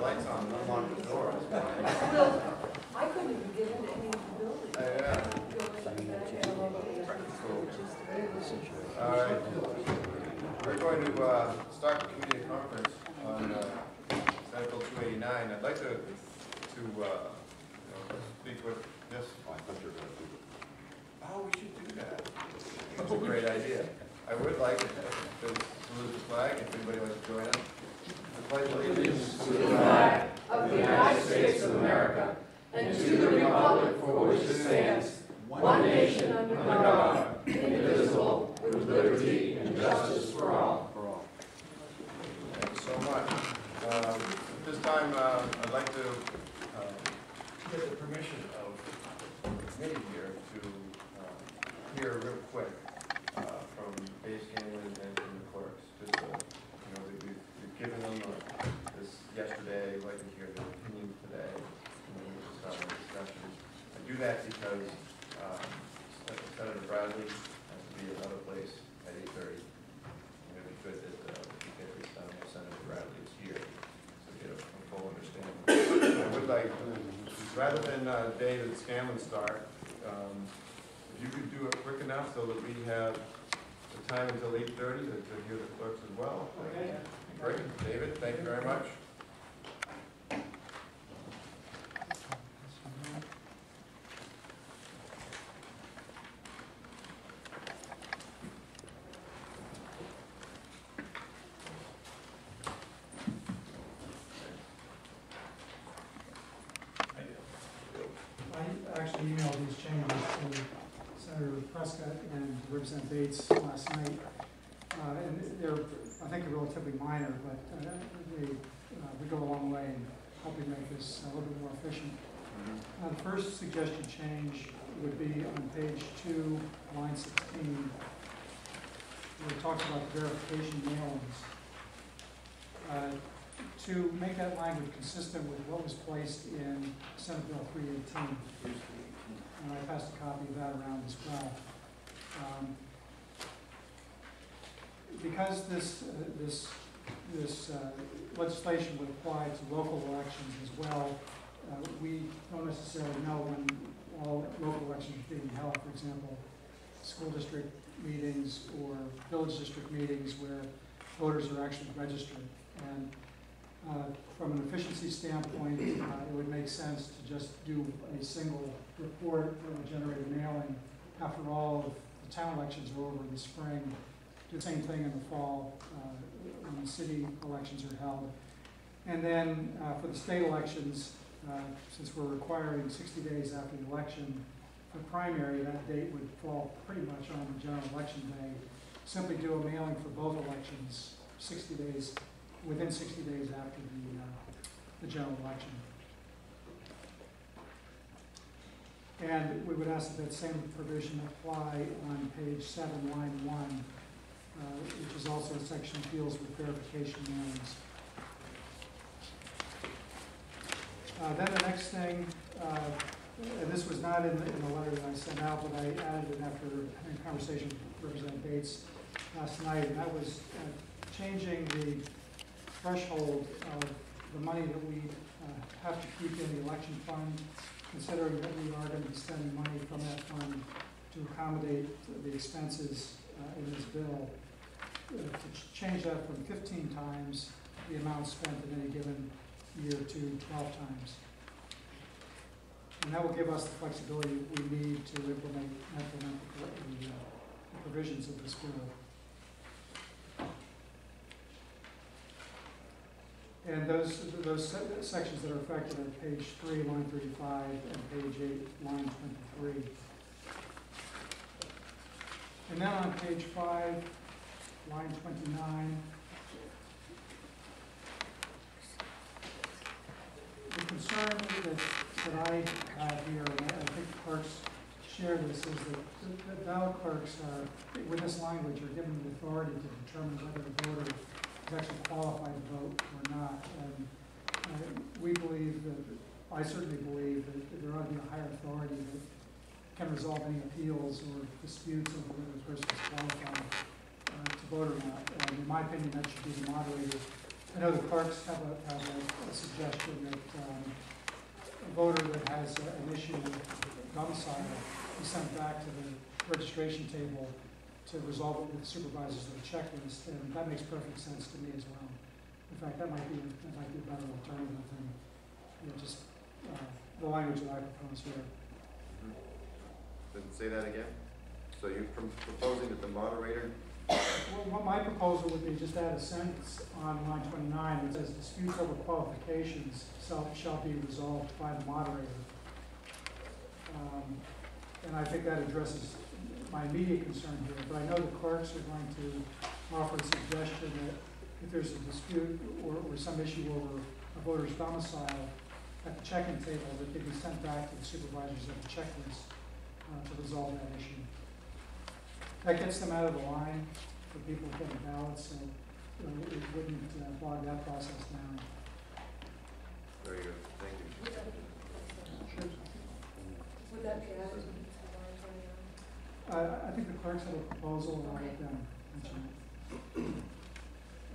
lights on, unlock the door. Well, I couldn't even get into any of the buildings. Yeah. All right. We're going to uh, start the committee of conference on uh, Senate Bill 289. I'd like to, to, uh, you know, speak with, yes? Oh, we should do that. That's a great idea. I would like to salute the flag, if anybody wants to join us. The pledge of allegiance to the flag Of the United States of America and to the republic for which it stands, one nation under God, indivisible, with liberty and justice for all. Thank you so much. Um, At this time, uh, I'd like to uh, get the permission of the committee here to uh, hear real quick uh, from Dave Scanlan and from the clerks. Just, uh, you know, we- we've we've given them uh, this yesterday, I'd like to hear their opinion today, and then we'll start our discussion. I do that because um, Senator Bradley has to be at another place at eight thirty. It'd be good that uh, we get this done while Senator Bradley is here, so get a a full understanding. I would like, rather than uh, David Scanlan start, um, if you could do it quick enough so that we have the time until eight thirty to to hear the clerks as well. Okay. Great, David, thank you very much. I actually emailed these changes to Senator Prescott and Representative Bates last night. Uh, And they're, I think they're relatively minor, but uh, they, uh, would go a long way in helping make this a little bit more efficient. Uh, The first suggested change would be on page two, line sixteen, where it talks about verification mailings. Uh, To make that language consistent with what was placed in Senate Bill three eighteen, and I passed a copy of that around as well. Um, Because this, uh, this, this uh, legislation would apply to local elections as well, uh, we don't necessarily know when all local elections are being held, for example, school district meetings or village district meetings where voters are actually registered. And uh, from an efficiency standpoint, uh, it would make sense to just do a single report that would generate a mailing. After all, the town elections are over in the spring, the same thing in the fall, uh, when the city elections are held. And then uh, for the state elections, uh, since we're requiring sixty days after the election, for primary, that date would fall pretty much on the general election day. Simply do a mailing for both elections, sixty days, within sixty days after the, uh, the general election. And we would ask that that same provision apply on page seven, line one, uh, which is also a section deals with verification mailings. Uh, Then the next thing, uh, and this was not in the, in the letter that I sent out, but I added it after having a conversation with Representative Bates last night, and that was uh, changing the threshold of the money that we uh, have to keep in the election fund, considering that we are going to be spending money from that fund to accommodate the expenses uh, in this bill. Uh, To change that from fifteen times the amount spent in any given year to twelve times. And that will give us the flexibility we need to implement, implement the, the, uh, the provisions of this bill. And those, those sections that are affected are page three, line thirty-five, and page eight, line twenty-three. And then on page five, line twenty-nine, the concern that, that I have here, and I think clerks share this, is that the ballot clerks are, with this language, are given the authority to determine whether a voter is actually qualified to vote or not. And uh, we believe that, I certainly believe that there ought to be a higher authority that can resolve any appeals or disputes over whether a person is qualified vote or not. And in my opinion, that should be the moderator I know the clerks have a, have a- a suggestion that, um, a voter that has an issue with domicile be sent back to the registration table to resolve it with supervisors of the checklist, and that makes perfect sense to me as well. In fact, that might be, that might be a better alternative than, you know, just, uh, the language that I propose here. Then say that again? So you're proposing that the moderator, Well, my proposal would be just add a sentence on line twenty-nine that says disputes over qualifications shall, shall be resolved by the moderator. Um, And I think that addresses my immediate concern here, but I know the clerks are going to offer a suggestion that if there's a dispute or, or some issue over a voter's domicile at the check-in table, that they be sent back to the supervisors of the checklist uh, to resolve that issue. That gets them out of the line for people getting ballots, so you know, it wouldn't uh, bog that process down. very good, thank you. Would that be added? Uh, I think the clerks have a proposal, and I'll let them mention it.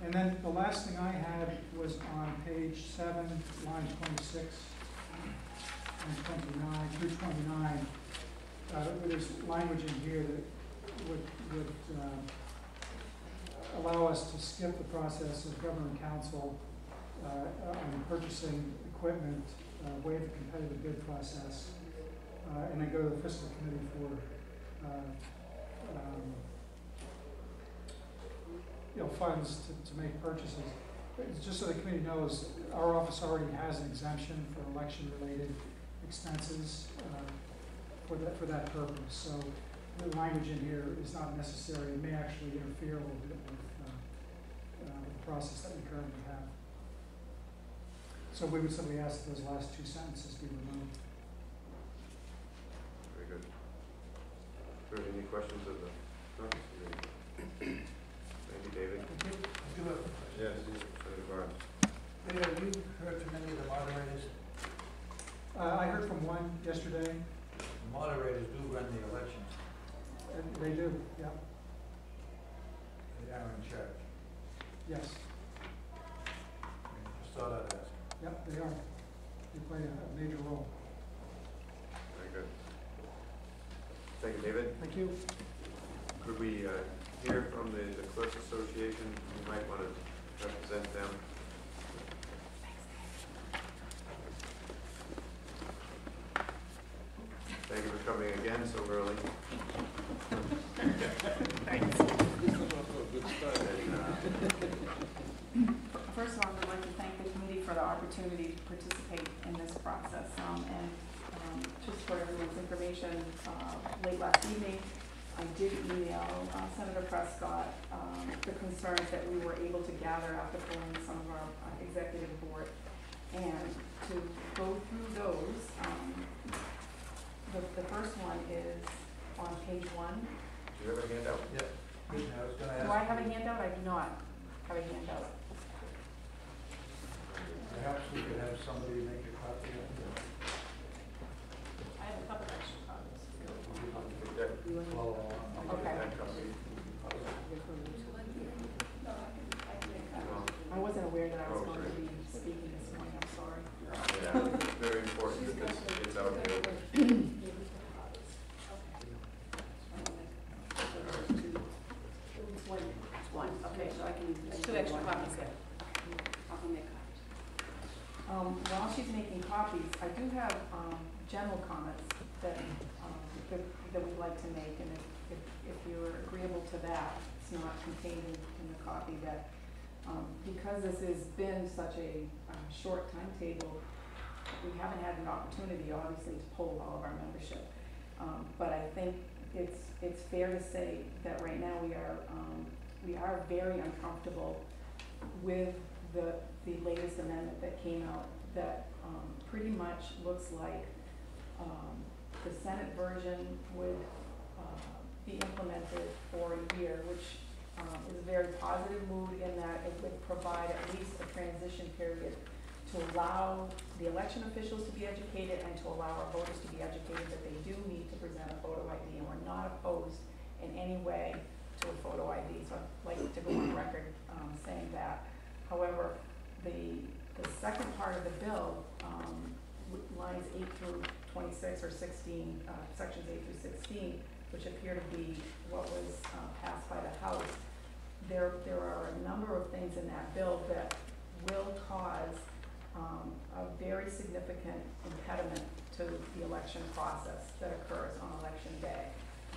And then the last thing I had was on page seven, line twenty-six, and twenty-nine, through twenty-nine. Uh, there's language in here that would, would, uh, allow us to skip the process of Governor and Council, uh, on purchasing equipment, uh, waive the competitive bid process, uh, and then go to the fiscal committee for, uh, um, you know, funds to, to make purchases. Just so the committee knows, our office already has an exemption for election-related expenses, uh, for that, for that purpose. So the language in here is not necessary, it may actually interfere a little bit with, uh, uh, the process that we currently have. So we would simply ask that those last two sentences be removed. Very good. Are there any questions of the, no? Thank you, David. Thank you. Do have. Yes. Senator Barnes. David, have you heard from any of the moderators? Uh, I heard from one yesterday, The moderators do run the elections. And they do, yeah, They are in charge. yes, Just thought I'd ask. yep, they are. They play a a major role. Very good. Thank you, David. Thank you. Could we uh, hear from the the clerks association? You might want to represent them. Thank you for coming again so early. First of all, I'd like to thank the committee for the opportunity to participate in this process. Um, And um, just for everyone's information, uh, late last evening, I did email uh, Senator Prescott um, the concerns that we were able to gather after pulling some of our uh, executive board. And to go through those, um, the the first one is on page one. Do you have a handout? Yep. I was gonna. Do I have a handout? I do not have a handout. Perhaps we could have somebody make a copy of it. I have a couple extra copies. That- Follow along. Okay. that copy. Well, I wasn't aware that I was Oh, going to sure. be speaking this morning, I'm sorry. Yeah, it's very important because it's out there. One, one, okay, so I can. Two extra copies there. I'll make copies. Um, while she's making copies, I do have, um, general comments that, um, that, that we'd like to make, and if, if, if you're agreeable to that, it's not contained in, in the copy that, um, because this has been such a, uh, short timetable, we haven't had an opportunity, obviously, to poll all of our membership. Um, but I think it's, it's fair to say that right now we are, um, we are very uncomfortable with the, the latest amendment that came out that, um, pretty much looks like, um, the Senate version would, uh, be implemented for a year, which, um, is a very positive move in that it would provide at least a transition period to allow the election officials to be educated and to allow our voters to be educated that they do need to present a photo ID, and we're not opposed in any way to a photo ID, so I'd like to go on record, um, saying that. However, the, the second part of the bill, lines eight through twenty-six or sixteen, uh, sections eight through sixteen, which appear to be what was, uh, passed by the House, there, there are a number of things in that bill that will cause, um, a very significant impediment to the election process that occurs on election day.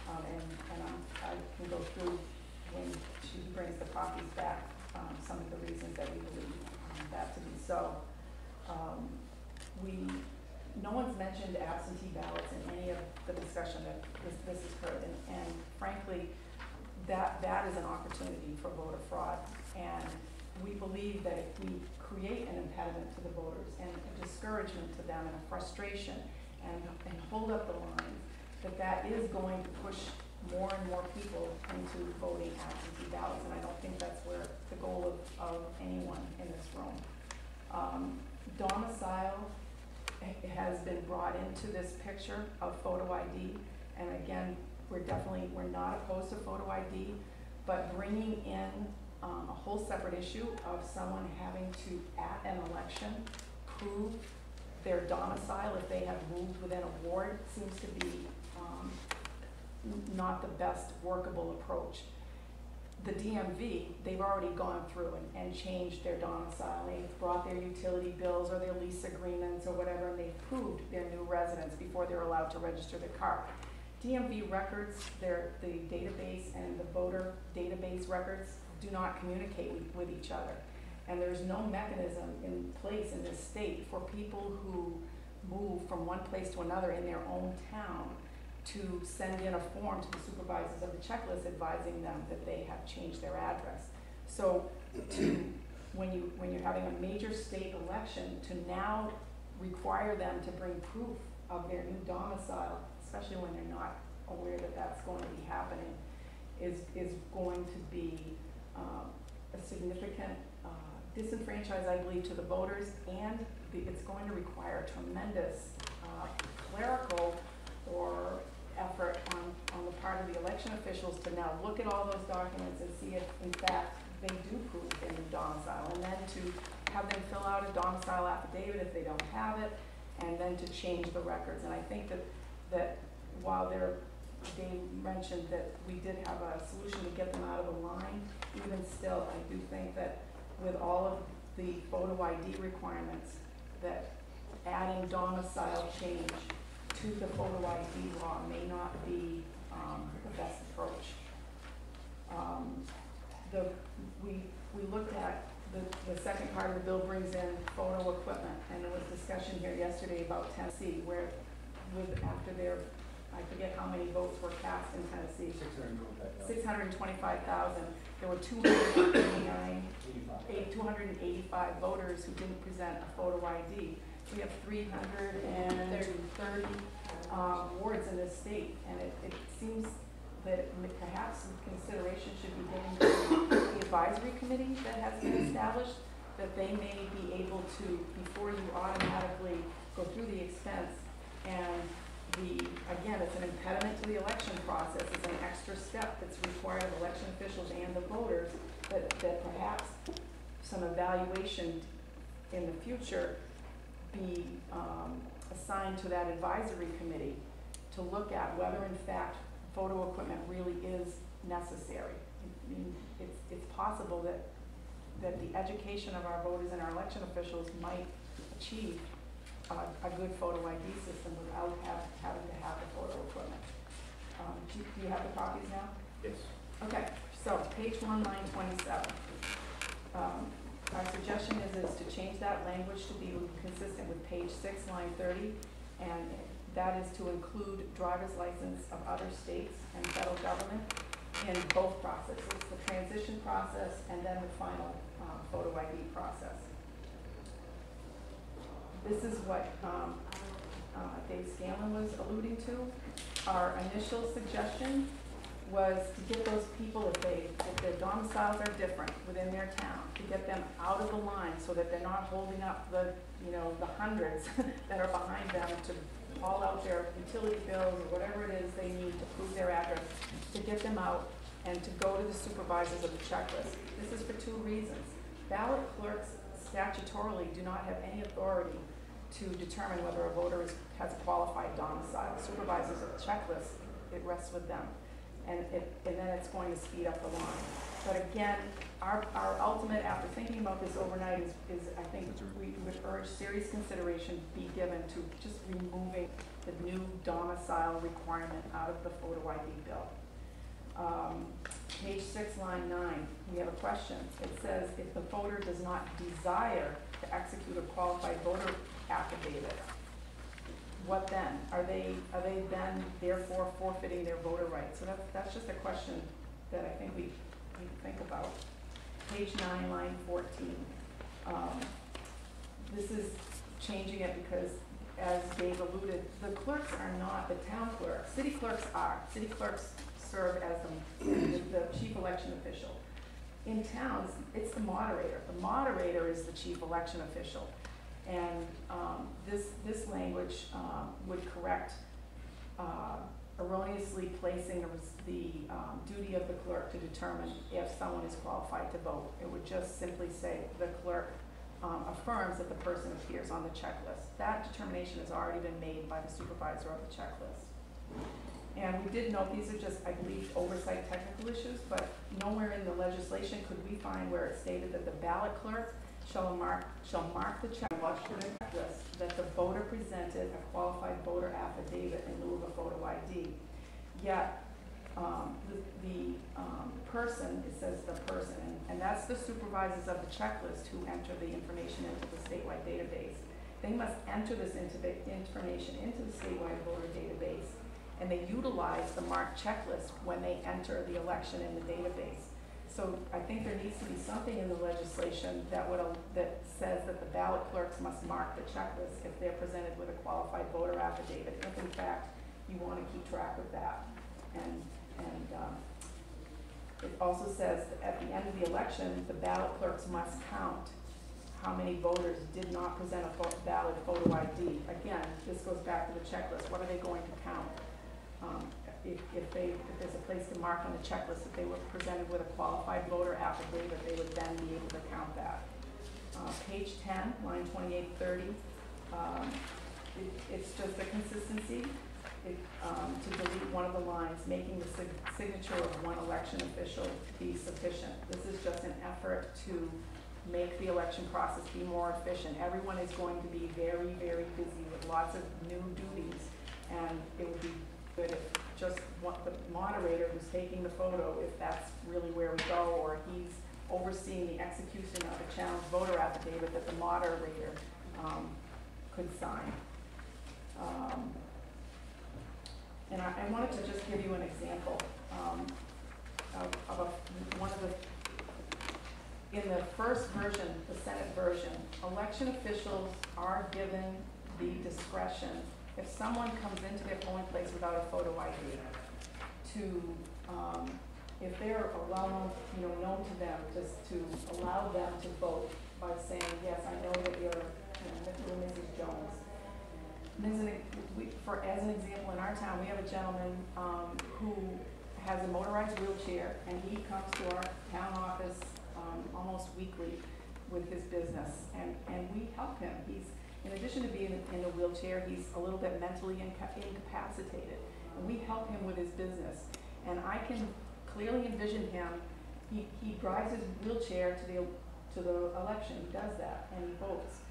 Um, and, and I'm, I can go through when she brings the copies back, um, some of the reasons that we believe um, that to be so. Um, we, no one's mentioned absentee ballots in any of the discussion that this, this has heard, and, and frankly, that, that is an opportunity for voter fraud. And we believe that if we create an impediment to the voters and a discouragement to them and a frustration and, and hold up the lines, that that is going to push more and more people into voting absentee ballots, and I don't think that's where the goal of, of anyone in this room. Um, domicile has been brought into this picture of photo ID, and again, we're definitely, we're not opposed to photo ID, but bringing in, um, a whole separate issue of someone having to, at an election, prove their domicile if they have moved within a ward seems to be, um, not the best workable approach. The DMV, they've already gone through and, and changed their domicile, they've brought their utility bills or their lease agreements or whatever, and they've proved their new residence before they're allowed to register the car. DMV records, their, the database and the voter database records do not communicate with each other. And there's no mechanism in place in this state for people who move from one place to another in their own town to send in a form to the supervisors of the checklist advising them that they have changed their address. So to, when you, when you're having a major state election, to now require them to bring proof of their new domicile, especially when they're not aware that that's going to be happening, is, is going to be, um, a significant, uh, disenfranchise, I believe, to the voters, and the, it's going to require tremendous, uh, clerical or effort on, on the part of the election officials to now look at all those documents and see if, in fact, they do prove their new domicile, and then to have them fill out a domicile affidavit if they don't have it, and then to change the records. And I think that, that while Dave mentioned that we did have a solution to get them out of the line, even still, I do think that with all of the photo ID requirements, that adding domicile change to the photo ID law may not be, um, the best approach. Um, the, we, we looked at, the, the second part of the bill brings in photo equipment, and there was discussion here yesterday about Tennessee, where with, after their, I forget how many votes were cast in Tennessee, six hundred and twenty-five thousand, there were 285 voters who didn't present a photo ID. We have three hundred and thirty, um, wards in this state, and it, it seems that perhaps some consideration should be given to the advisory committee that has been established, that they may be able to, before you automatically go through the expense, and the, again, it's an impediment to the election process, it's an extra step that's required of election officials and the voters, that, that perhaps some evaluation in the future be, um, assigned to that advisory committee to look at whether in fact photo equipment really is necessary. I mean, it's, it's possible that, that the education of our voters and our election officials might achieve a, a good photo ID system without have, having to have the photo equipment. Um, do, you- do you have the copies now? Yes. Okay, so page one, line twenty-seven. Um, our suggestion is, is to change that language to be consistent with page six, line thirty, and that is to include driver's license of other states and federal government in both processes, the transition process and then the final, um, photo ID process. This is what, um, uh, Dave Scanlan was alluding to. Our initial suggestion was to get those people, if they, if their domiciles are different within their town, to get them out of the line so that they're not holding up the, you know, the hundreds that are behind them to haul out their utility bills or whatever it is they need to prove their address, to get them out and to go to the supervisors of the checklist. This is for two reasons. Ballot clerks statutorily do not have any authority to determine whether a voter is, has qualified domicile. Supervisors of the checklist, it rests with them. And it, and then it's going to speed up the line. But again, our, our ultimate, after thinking about this overnight, is, is I think we would urge serious consideration be given to just removing the new domicile requirement out of the photo ID bill. Um, page six, line nine, we have a question. It says, if the voter does not desire to execute a qualified voter affidavit, what then? Are they, are they then therefore forfeiting their voter rights? So that's, that's just a question that I think we need to think about. Page nine, line fourteen. Um, This is changing it because, as Dave alluded, the clerks are not the town clerks. City clerks are. City clerks serve as the, the chief election official. In towns, it's the moderator. The moderator is the chief election official. And um, this, this language um, would correct uh, erroneously placing the um, duty of the clerk to determine if someone is qualified to vote. It would just simply say the clerk um, affirms that the person appears on the checklist. That determination has already been made by the supervisor of the checklist. And we did note, these are just, I believe, oversight technical issues, but nowhere in the legislation could we find where it stated that the ballot clerk shall mark, shall mark the checklist that the voter presented a qualified voter affidavit in lieu of a photo ID. Yet, um, the, the, um, person, it says the person, and, that's the supervisors of the checklist who enter the information into the statewide database. They must enter this into the information into the statewide voter database, and they utilize the marked checklist when they enter the election in the database. So I think there needs to be something in the legislation that would, that says that the ballot clerks must mark the checklist if they're presented with a qualified voter affidavit, if in fact you wanna keep track of that. And, and, um, it also says that at the end of the election, the ballot clerks must count how many voters did not present a valid photo ID. Again, this goes back to the checklist, what are they going to count? Um, if, if they, if there's a place to mark on the checklist, if they were presented with a qualified voter affidavit, they would then be able to count that. Uh, page ten, line twenty-eight thirty, um, it, it's just a consistency. It, um, to delete one of the lines, making the sig- signature of one election official be sufficient. This is just an effort to make the election process be more efficient. Everyone is going to be very, very busy with lots of new duties, and it would be good if just one, the moderator who's taking the photo, if that's really where we go, or he's overseeing the execution of a challenge voter affidavit that the moderator, um, could sign. Um, and I, I wanted to just give you an example, um, of, of a, one of the, in the first version, the Senate version, election officials are given the discretion, if someone comes into their polling place without a photo ID, to, um, if they're well, you know, known to them, just to allow them to vote by saying, yes, I know that you're, you know, Mr. Mrs. Jones. As an, we, for, as an example, in our town, we have a gentleman, um, who has a motorized wheelchair, and he comes to our town office, um, almost weekly with his business, and, and we help him. He's, in addition to being in a wheelchair, he's a little bit mentally inca- incapacitated, and we help him with his business. And I can clearly envision him, he, he drives his wheelchair to the, to the election, he does that, and he votes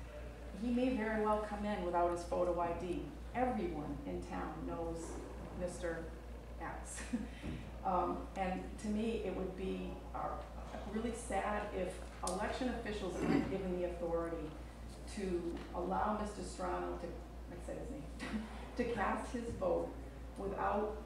he may very well come in without his photo ID. Everyone in town knows Mr. X. Um, and to me, it would be, uh, really sad if election officials aren't given the authority to allow Mr. Strano to, let's say his name, to cast his vote without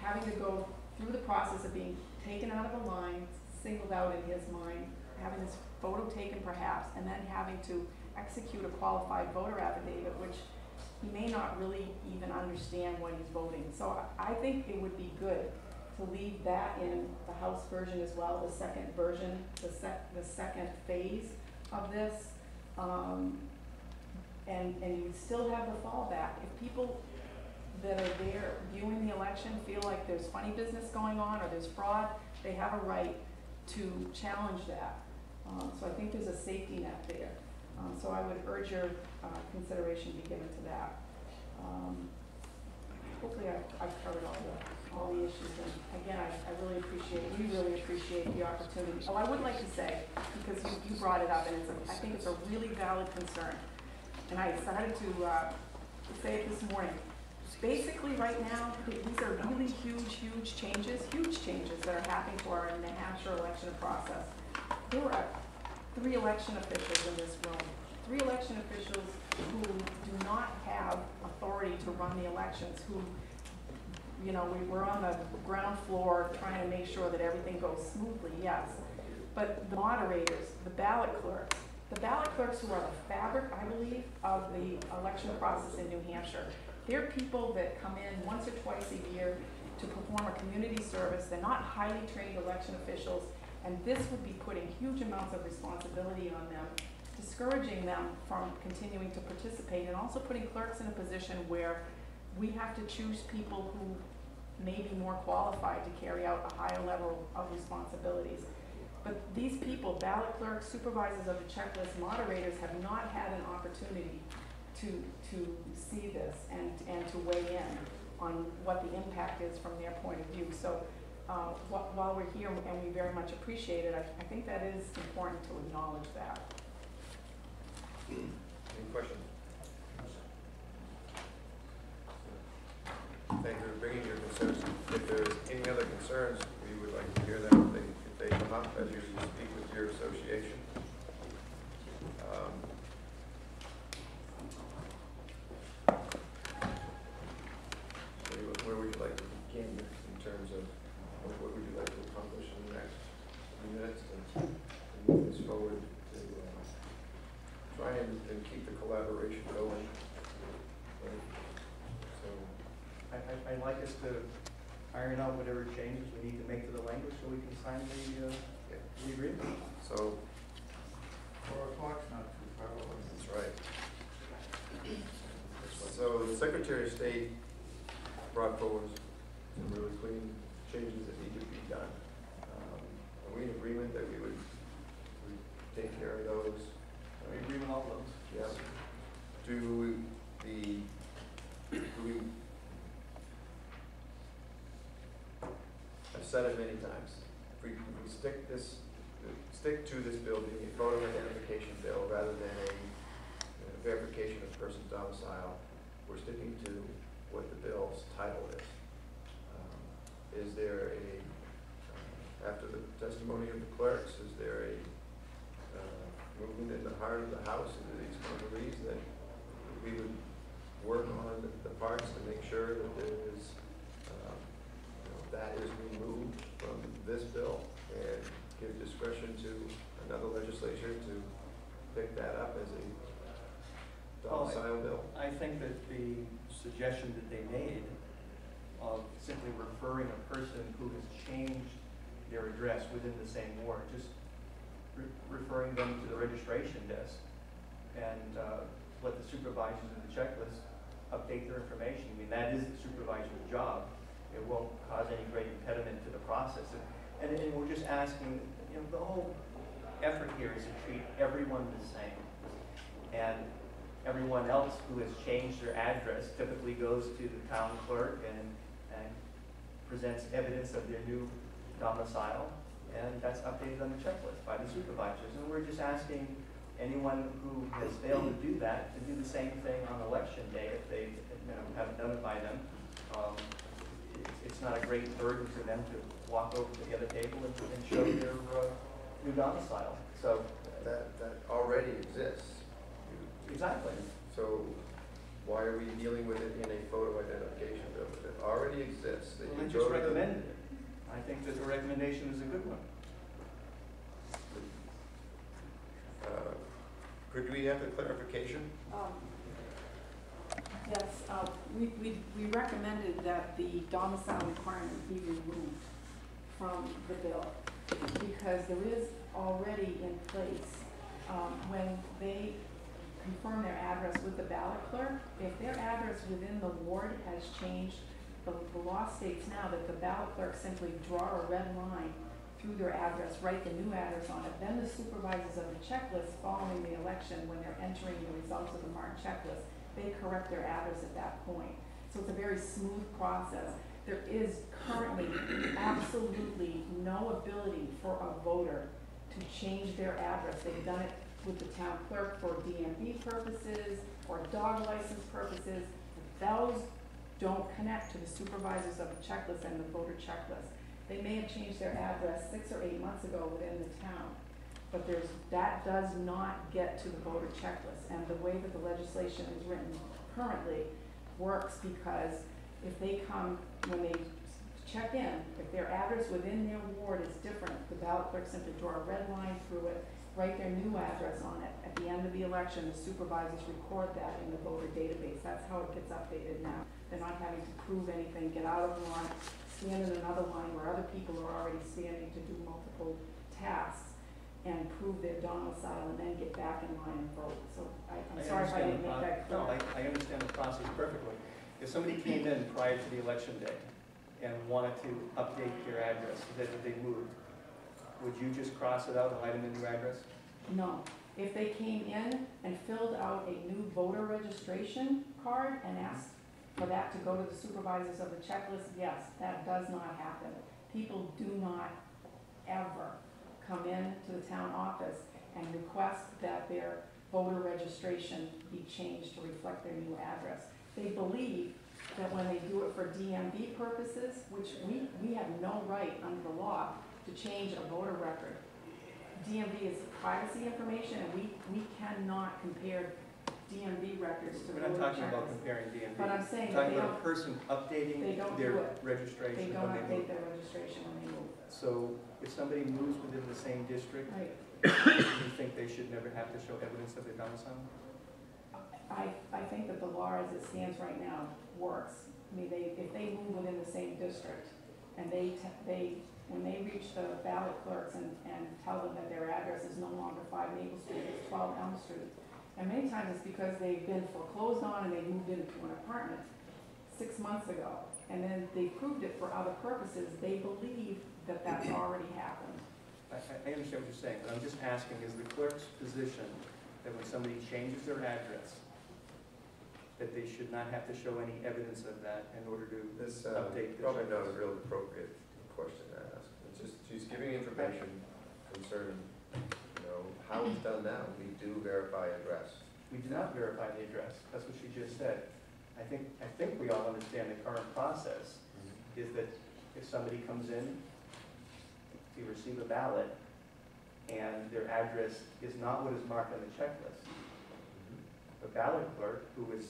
having to go through the process of being taken out of a line, singled out in his mind, having his photo taken perhaps, and then having to execute a qualified voter affidavit, which he may not really even understand what he's voting. So I I think it would be good to leave that in the House version as well, the second version, the sec, the second phase of this. Um, and, and you still have the fallback. If people that are there viewing the election feel like there's funny business going on or there's fraud, they have a right to challenge that. Um, so I think there's a safety net there. Um, so I would urge your, uh, consideration be given to that. Um, hopefully I've, I've covered all the, all the issues, and again, I, I really appreciate, we really appreciate the opportunity. Oh, I would like to say, because you, you brought it up, and it's a, I think it's a really valid concern, and I decided to, uh, say it this morning. Basically, right now, these are really huge, huge changes, huge changes that are happening for our New Hampshire election process. There are three election officials in this room, three election officials who do not have authority to run the elections, who, you know, we were on the ground floor trying to make sure that everything goes smoothly, yes. But the moderators, the ballot clerks, the ballot clerks who are the fabric, I believe, of the election process in New Hampshire, they're people that come in once or twice a year to perform a community service. They're not highly trained election officials, and this would be putting huge amounts of responsibility on them, discouraging them from continuing to participate, and also putting clerks in a position where we have to choose people who may be more qualified to carry out a higher level of responsibilities. But these people, ballot clerks, supervisors of the checklist, moderators, have not had an opportunity to, to see this and, and to weigh in on what the impact is from their point of view. So, uh, wh- while we're here and we very much appreciate it, I, I think that is important to acknowledge that. Any questions? Thank you for bringing your concerns. If there's any other concerns, we would like to hear them if they, if they come up as you speak with your association. Um, Where would you like to begin in terms of, what what would you like to accomplish in the next few minutes to to move this forward to, uh, try and, and keep the collaboration going. Right? So, I, I, I'd like us to iron out whatever changes we need to make to the language so we can sign the, uh, the agreement. so, Four o'clock's not too far away. that's right. So the Secretary of State brought forward some really clean changes that need to be done. Um, Are we in agreement that we would, we take care of those? We agree with all those. Yes. Do the, do we, I've said it many times, if we, if we stick this, stick to this bill being a photo identification bill rather than a uh, verification of person's domicile, we're sticking to what the bill's title is. Um, Is there a, uh, after the testimony of the clerks, is there a uh, movement in the heart of the house into these communities that we would work on the- the parts to make sure that there is, that is removed from this bill and give discretion to another legislature to pick that up as a domicile bill. I think that the suggestion that they made of simply referring a person who has changed their address within the same ward, just re- referring them to the registration desk and, uh, let the supervisors of the checklist update their information. I mean, that is the supervisor's job. It won't cause any great impediment to the process. And, and we're just asking, you know, the whole effort here is to treat everyone the same. And everyone else who has changed their address typically goes to the town clerk and, and presents evidence of their new domicile, and that's updated on the checklist by the supervisors. And we're just asking anyone who has failed to do that to do the same thing on election day if they, you know, haven't done it by then. Um, it's, it's not a great burden for them to walk over to the other table and, and show their, uh, new domicile. So, That, that already exists. exactly. So why are we dealing with it in a photo identification bill? It already exists. that Well, you they go just to the- recommended it. I think that the recommendation is a good one. Uh, Could we have a clarification? Um, Yes, uh, we, we, we recommended that the domicile requirement be removed from the bill because there is already in place, um, when they confirm their address with the ballot clerk, if their address within the ward has changed, the, the law states now that the ballot clerk simply draw a red line through their address, write the new address on it. Then the supervisors of the checklist following the election, when they're entering the results of the marked checklist, they correct their address at that point. So it's a very smooth process. There is currently absolutely no ability for a voter to change their address. They've done it with the town clerk for DMV purposes or dog license purposes. Those don't connect to the supervisors of the checklist and the voter checklist. They may have changed their address six or eight months ago within the town, but there's, that does not get to the voter checklist. And the way that the legislation is written currently works because if they come, when they check in, if their address within their ward is different, the ballot clerk simply draw a red line through it, write their new address on it. At the end of the election, the supervisors record that in the voter database. That's how it gets updated now. They're not having to prove anything, get out of line, stand in another line where other people are already standing to do multiple tasks and prove their domicile and then get back in line and vote. So I, I'm I sorry if I understand didn't the make pro- that clear. No, I, I understand the process perfectly. If somebody came in prior to the election day and wanted to update their address, that they moved, would you just cross it out and write in the new address? No. If they came in and filled out a new voter registration card and asked for that to go to the supervisors of the checklist, yes, that does not happen. People do not ever come in to the town office and request that their voter registration be changed to reflect their new address. They believe that when they do it for DMV purposes, which we, we have no right under the law to change a voter record, DMV is privacy information, and we, we cannot compare DMV records to We're voter not talking about comparing DMV. But I'm saying that talking they about don't, a person they updating don't their do it. registration they don't update move. their registration when they move. So if somebody moves within the same district, Right. do you think they should never have to show evidence of their domicile? I, I think that the law as it stands right now works. I mean, they, if they move within the same district and they, te- they, when they reach the ballot clerks and, and tell them that their address is no longer five Maple Street, it's twelve Elm Street. And many times it's because they've been foreclosed on and they moved into an apartment six months ago. And then they proved it for other purposes. They believe that that's already happened. I, I I understand what you're saying, but I'm just asking, is the clerk's position that when somebody changes their address, that they should not have to show any evidence of that in order to This, uh, update the probably not a real appropriate question to ask. It's just, she's giving information concerning, you know, how it's done now. We do verify address. We do not verify the address, that's what she just said. I think, I think we all understand the current process is that if somebody comes in to receive a ballot and their address is not what is marked on the checklist, mm-hmm. the ballot clerk, who is,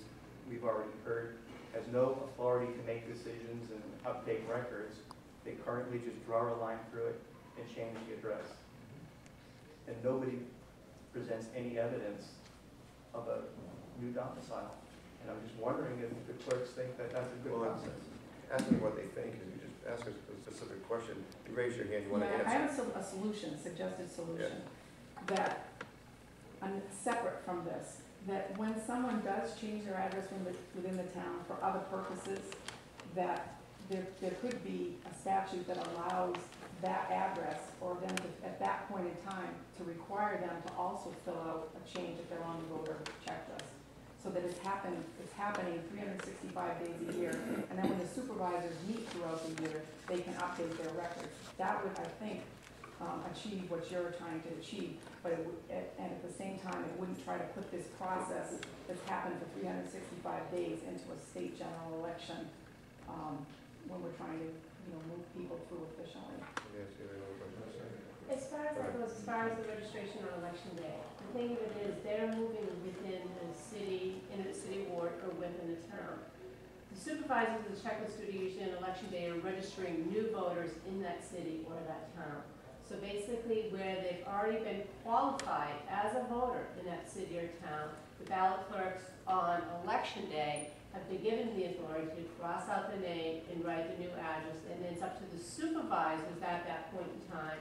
we've already heard, has no authority to make decisions and update records. They currently just draw a line through it and change the address. And nobody presents any evidence of a new domicile. And I'm just wondering if the clerks think that that's a good Well, process. Ask me what they think, just ask a specific question. You raise your hand, you want to answer. I have a sol- a solution, suggested solution, that, I'm separate from this, that when someone does change their address from the, within the town for other purposes, that there, there could be a statute that allows that address, or them to, at that point in time, to require them to also fill out a change if they're on the voter checklist. So that it's it's happening three hundred and sixty-five days a year, and then when the supervisors meet throughout the year, they can update their records. That would, I think, um, achieve what you're trying to achieve, but it and at the same time, it wouldn't try to put this process that's happened for three hundred and sixty-five days into a state general election, um, when we're trying to, you know, move people through efficiently. Yes? As far as that goes, as far as the registration on election day, the thing of it is, they're moving within the city, in a city ward or within the town. The supervisors of the checklist duty usually on election day are registering new voters in that city or that town. So basically, where they've already been qualified as a voter in that city or town, the ballot clerks on election day have been given the authority to cross out the name and write the new address, and then it's up to the supervisors at that point in time,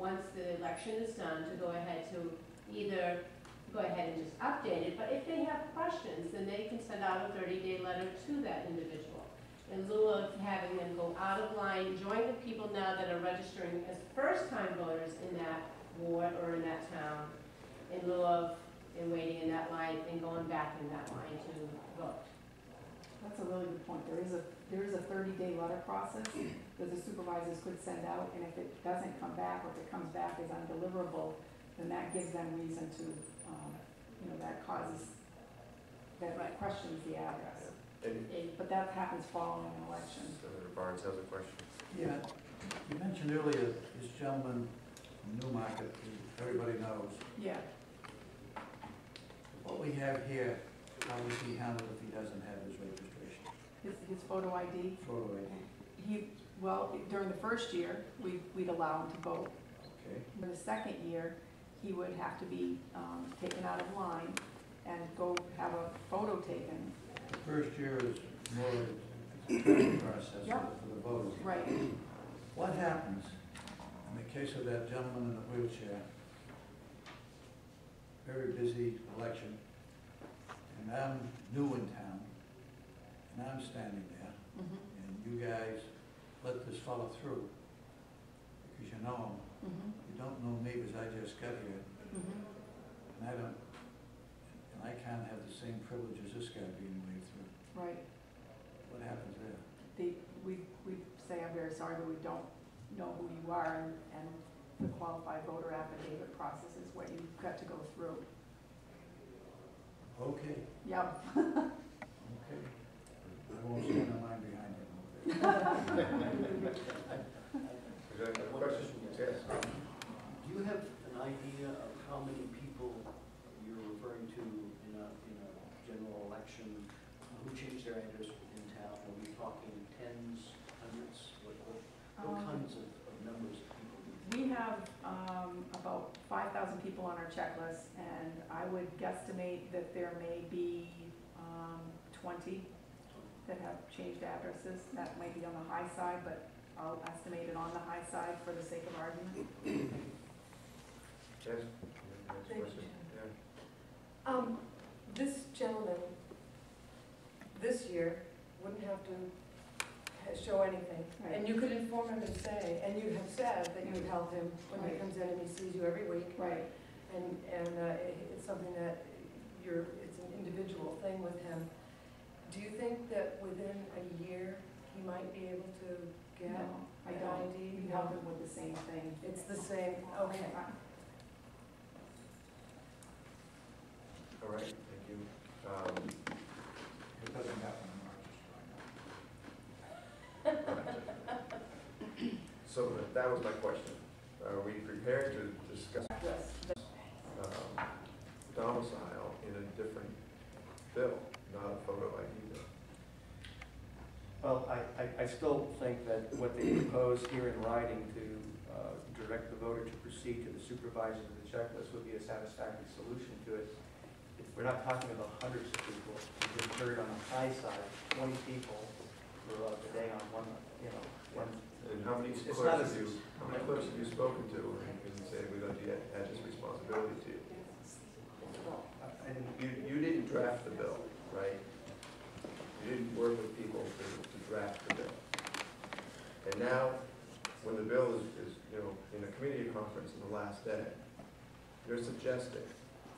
once the election is done, to go ahead to either go ahead and just update it, but if they have questions, then they can send out a thirty-day letter to that individual. in lieu of having them go out of line, join the people now that are registering as first-time voters in that ward or in that town, in lieu of, in waiting in that line and going back in that line to vote. That's a really good point. There is a, there is a thirty-day letter process that the supervisors could send out, and if it doesn't come back, or if it comes back as undeliverable, then that gives them reason to, um, you know, that causes, that Right. questions the address. And And But that happens following an election. Senator Barnes has a question. Yeah, you mentioned earlier this gentleman from Newmarket, who everybody knows. Yeah, What we have here, how would he handle if he doesn't have his registration? his, his photo ID, Photo ID, he, well, during the first year, we, we'd allow him to vote. okay? For the second year, he would have to be, um, taken out of line and go have a photo taken. The first year is more of a process Yeah. for the voters. Right. What happens in the case of that gentleman in the wheelchair? Very busy election, and I'm new in town, and I'm standing there, Mhm, and you guys let this follow through, because you know him. mhm, You don't know me because I just got here, mhm. and I don't, and I can't have the same privilege as this guy being waved through. Right. What happens there? The, we, we say, I'm very sorry, but we don't know who you are, and, and the qualified voter affidavit process is what you've got to go through. Okay, Yep. okay. I won't stand in line behind Do you have an idea of how many people you're referring to in a, in a general election who changed their address in town? Are we talking tens, hundreds? What, what, what Um, kinds of, of numbers of people? do you think? We have, um, about five thousand people on our checklist, and I would guesstimate that there may be, um, twenty that have changed addresses. That might be on the high side, but I'll estimate it on the high side for the sake of argument. Yes? Next Thank you, question. Yeah. Um, this gentleman, this year, wouldn't have to show anything. Right. And you could inform him and say, and you have said that you would help him when he Right. comes in and he sees you every week. Right. And, and uh, it- it's something that you're, it's an individual thing with him. Do you think that within a year, he might be able to get No, I an don't. ID? We help them with the same thing. It's the same, okay. All right, thank you. Um, It doesn't happen in Rochester. So that- that was my question. Are we prepared to discuss Yes. um, domicile in a different bill, not a photo ID bill? Well, I, I, I still think that what they propose here in writing to uh, direct the voter to proceed to the supervisor of the checklist would be a satisfactory solution to it. If We're not talking about hundreds of people. We just heard on the high side, twenty people throughout the day on one, you know, one. And how many It's clerks not have as- you, how many clerks have you spoken to and said we don't yet add this responsibility to you? And You, you didn't draft the bill, right? You didn't work with people to, to draft the bill. And now, when the bill is, is, you know, in a committee conference in the last day, you're suggesting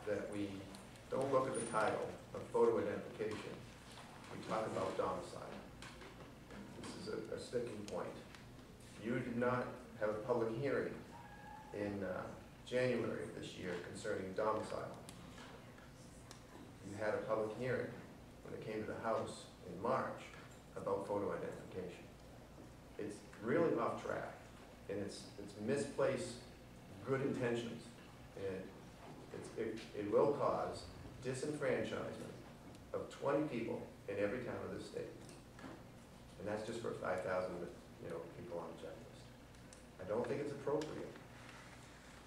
that we don't look at the title of photo identification, we talk about domicile. This is a, a sticking point. You did not have a public hearing in, uh, January of this year concerning domicile you had a public hearing it came to the House in March about photo identification. It's really off track, and it's, it's misplaced good intentions, and it's, it, it will cause disenfranchisement of twenty people in every town of this state. And that's just for five thousand, you know, people on the checklist. I don't think it's appropriate.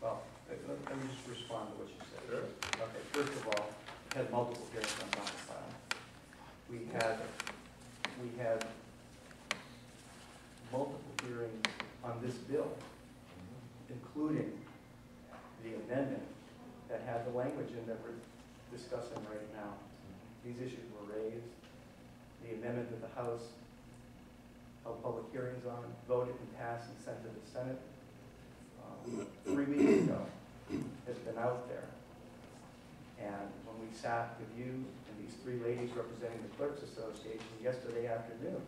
Well, let, me just respond to what you said. Sure. Okay, first of all, had multiple hearings on domicile. We had, we had multiple hearings on this bill, including the amendment that had the language in that we're discussing right now. These issues were raised. The amendment that the House held public hearings on, voted and passed and sent to the Senate. um, Three weeks ago, has been out there. And when we sat with you these three ladies representing the Clerks Association yesterday afternoon,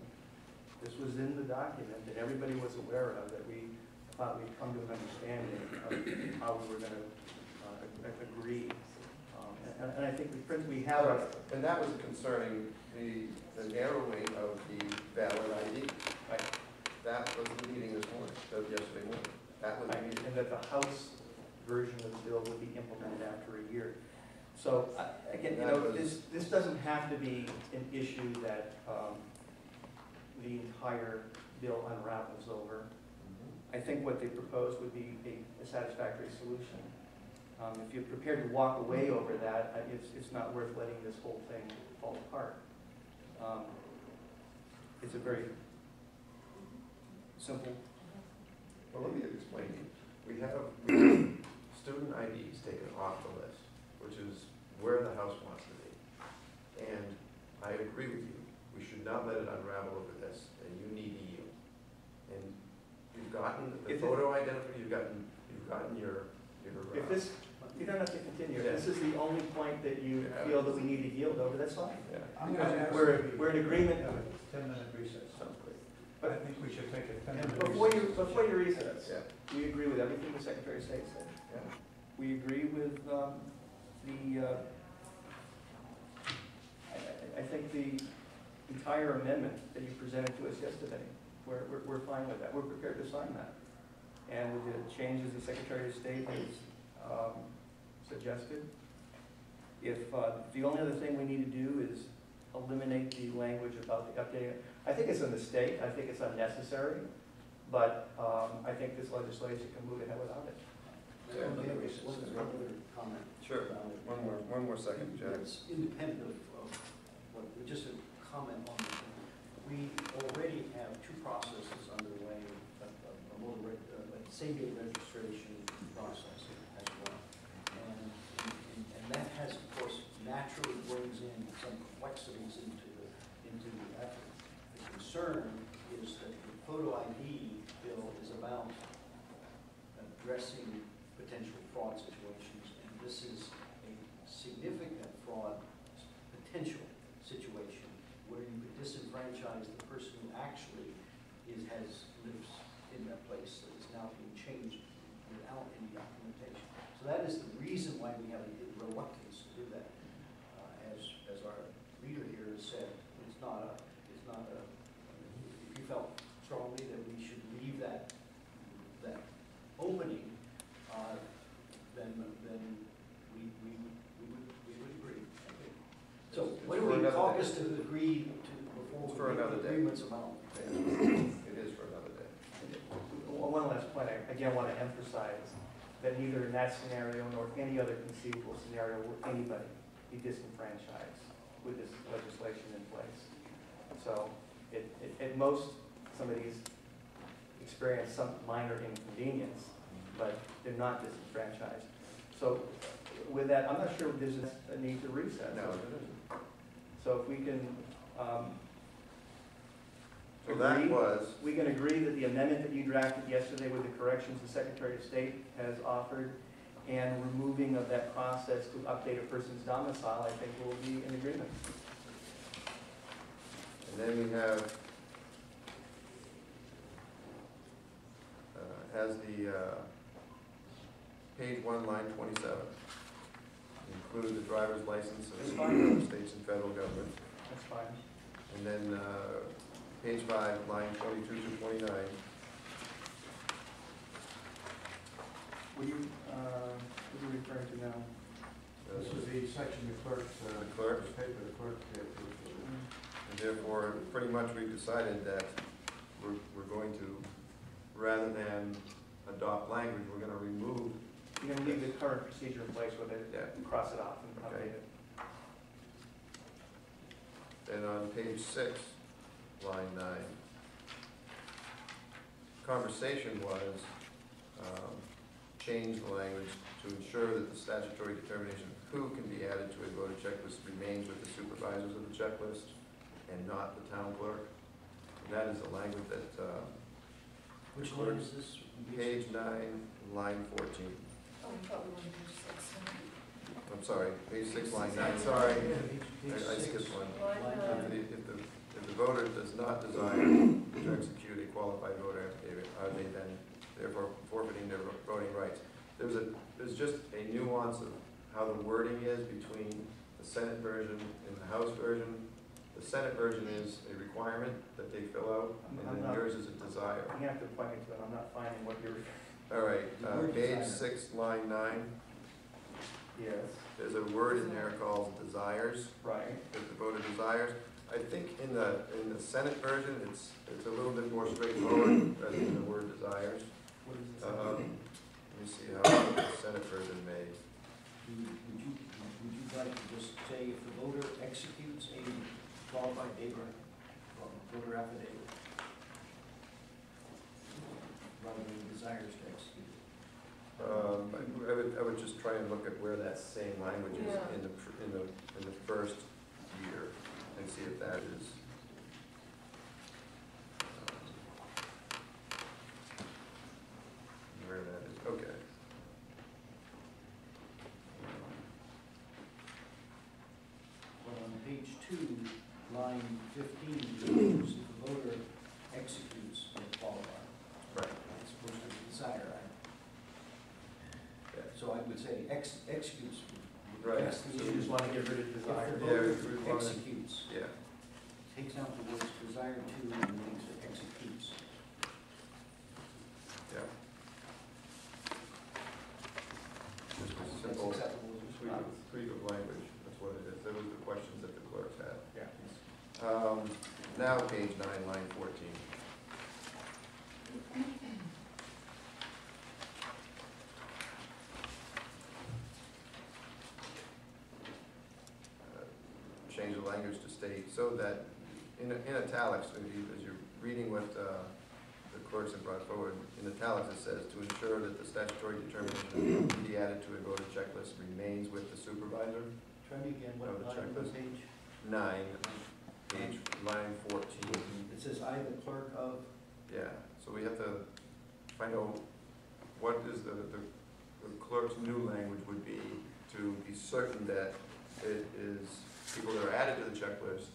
this was in the document that everybody was aware of, that we thought we'd come to an understanding of how we were gonna uh, agree. Um, And, and I think we, print- we have a, And that was concerning the, the narrowing of the valid ID. Right. That was the meeting this morning, yesterday morning. That was the meeting. and that the House version of the bill would be implemented after a year. So, I- again, you know, this, this doesn't have to be an issue that um, the entire bill unravels over. I think what they proposed would be a a satisfactory solution. Um, If you're prepared to walk away over that, I- it's, it's not worth letting this whole thing fall apart. Um, It's a very simple, Well, let me explain to you. We have, we have student IDs taken off the list, which is where the House wants to be. And I agree with you. We should not let it unravel over this, and you need to yield. And you've gotten the If it- photo identifier, you've gotten, you've gotten your, your. if uh, this, you don't have to continue. If this is the only point that you feel that we need to yield over, that's fine. Yeah. I'm gonna. We're, we we're in agreement. Have a ten-minute recess. Sounds great. I think we should take a ten-minute recess. Before you, before you recess, Yeah, we agree with everything the Secretary of State said. yeah. We agree with um, the, uh, I- I think the entire amendment that you presented to us yesterday, we're, we're- we're fine with that. We're prepared to sign that. And with the changes the Secretary of State has um, suggested, if, uh, the only other thing we need to do is eliminate the language about the updating. I think it's a mistake, I think it's unnecessary, but um, I think this legislation can move ahead without it. One other- one other comment. Sure. about it. One more, one more second, Jack. It's independent of, of what, just a comment on the, we already have two processes underway, a, a, a motor, reg- a a Sabia registration process as well. And, and, and that has, of course, naturally brings in some complexities into the, into the effort. The concern is that the photo ID bill is about addressing potential fraud situations, and this is a significant fraud potential situation where you could disenfranchise the person who actually is, has, lives in that place that is now being changed without any documentation. So that is the reason why we have a reluctance to do that. Uh, As, as our leader here has said, it's not a, it's not a, if you felt strongly that we should leave that, that opening, uh, then, then we, we, we would, we would agree. So It's when for another day. to agree to, before we for another day. agreements about? It is for another day. Well, One last point, I again want to emphasize that neither in that scenario nor any other conceivable scenario will anybody be disenfranchised with this legislation in place. So it, it- at most, somebody's experienced some minor inconvenience, but they're not disenfranchised. So with that, I'm not sure if there's a- a need to recess. No, it isn't. So if we can, um, So that Agree. was, we can agree that the amendment that you drafted yesterday with the corrections the Secretary of State has offered and removing of that process to update a person's domicile, I think we'll be in agreement. and then we have, uh, has the, uh, page one, line twenty-seven. Include the driver's license of states and federal government. That's fine. And then, uh, page five, line twenty-two to twenty-nine, What are you, uh, what are you referring to now? uh, This is the section the clerk, uh, The clerk. the paper the clerk us. And therefore, pretty much we've decided that we're, we're going to, rather than adopt language, we're gonna remove, You're gonna leave the current procedure in place with it, yeah. cross it off and update it. And on page six, line nine, conversation was, um, change the language to ensure that the statutory determination of who can be added to a voter checklist remains with the supervisors of the checklist and not the town clerk. That is the language that, uh, Which line is this? page nine, line fourteen. We thought we were on page six. I'm sorry, page six, line nine, sorry. I I skipped one. Line If nine. the, if the, if the voter does not desire to execute a qualified voter affidavit, are they then therefore forfeiting their voting rights? There's a, there's just a nuance of how the wording is between the Senate version and the House version. The Senate version is a requirement that they fill out, and then yours is a desire. You have to point me to it, I'm not finding what you're, All right, uh, word page desire. six, line nine, yes, there's a word in there called desires. right. that the voter desires. I think in the, in the Senate version, it's, it's a little bit more straightforward rather than the word desires. What is it? Um, Let me see how the Senate version may, Would you, would you would you like to just say if the voter executes a qualified paper, voter affidavit? Rather than desires to? Um, I I would, I would just try and look at where that same language is Yeah. in the, pr- in the, in the first year and see if that is. um, Where that is, okay. Well, on page two, line fifteen, it shows if the voter executes a qualified. Right. It's supposed to be desire, right? Yeah. So I would say ex, executes. Right. That's So you just want to get rid of If desire. the Yeah, voter we- we wanna- executes, Yeah, takes out the words desire to and makes it executes. yeah. Just a That's simple acceptable as tweak well. of, tweak of language, that's what it is. Those are the questions that the clerks had. Yeah. Um, now, page nine, line fourteen. Uh, Change the language to state, so that, in, in italics, as you, as you're reading what, uh, the clerks have brought forward, in italics it says, to ensure that the statutory determination to be added to a voter checklist remains with the supervisor. Try me again, what the checklist. page? Nine, page, line fourteen. It says, I, the clerk of, Yeah, so we have to find out what is the, the the clerk's new language would be to be certain that it is, people that are added to the checklist